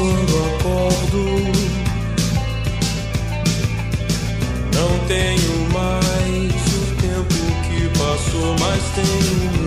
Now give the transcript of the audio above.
quando acordo. Não tenho mais o tempo que passou, mas tenho